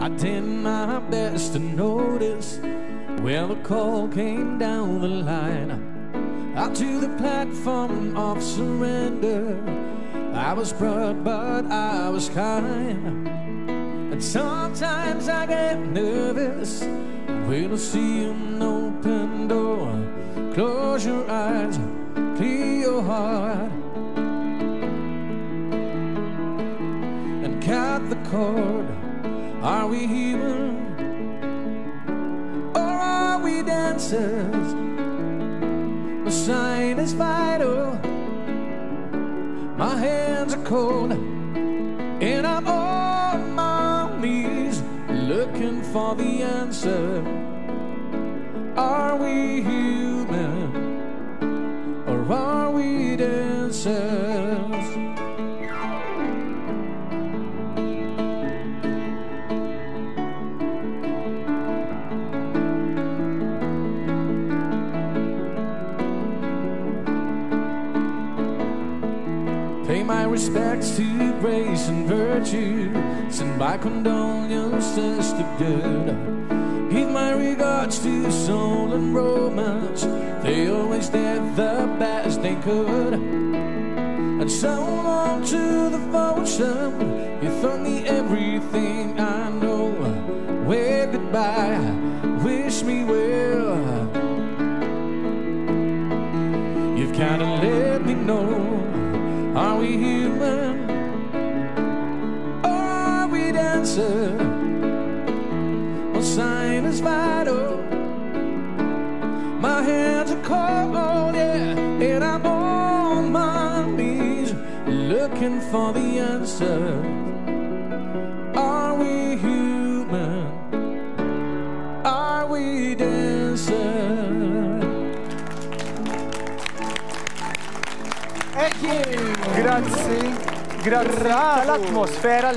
I did my best to notice when the call came down the line. Out to the platform of surrender. I was proud, but I was kind. And sometimes I get nervous when I see an open door. Close your eyes, clear your heart, and cut the cord. Are we human or are we dancers? The sign is vital. My hands are cold, and I'm on my knees looking for the answer. Are we human or are we dancers? Pay my respects to grace and virtue. Send my condolences to good. Give my regards to soul and romance. They always did the best they could. And so on to the devotion. You taught me everything I know. Wave goodbye, wish me well. You've kinda let me know. Are we human? Are we dancer? Well, sign is vital. My hands are cold, yeah, and I'm on my knees looking for the answer. Are we human? Are we dancer? Grazie, grazie. All'atmosfera